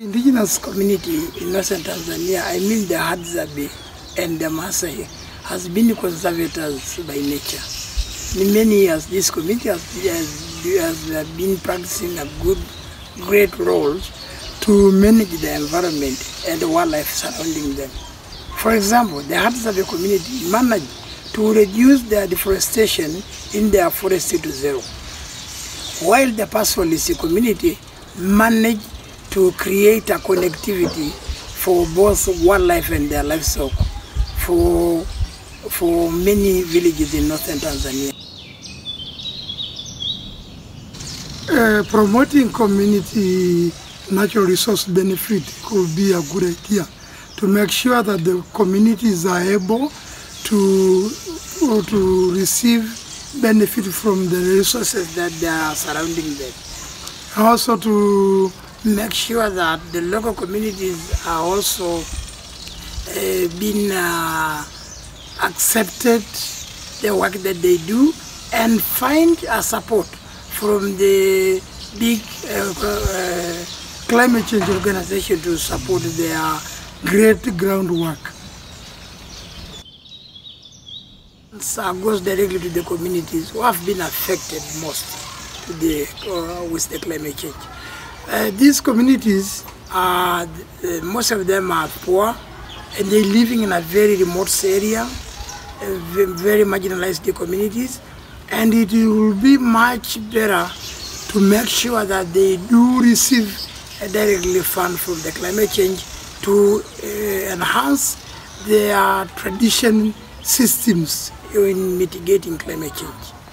Indigenous community in northern Tanzania, I mean the Hadzabe and the Maasai, has been conservators by nature. In many years, this community has, has, has been practicing a good, great role to manage the environment and the wildlife surrounding them. For example, the Hadzabe community managed to reduce their deforestation in their forest to zero, while the pastoralist community managed to create a connectivity for both wildlife and their livestock for, for many villages in northern Tanzania. Uh, promoting community natural resource benefit could be a good idea to make sure that the communities are able to, to receive benefit from the resources that they are surrounding them. Also to make sure that the local communities are also uh, being uh, accepted the work that they do and find a support from the big uh, climate change organization to support their great groundwork. So goes directly to the communities who have been affected most the, with the climate change. Uh, these communities are, uh, most of them are poor and they're living in a very remote area, uh, very marginalized communities, and it will be much better to make sure that they do receive a directly fund from the climate change to enhance their tradition systems in mitigating climate change.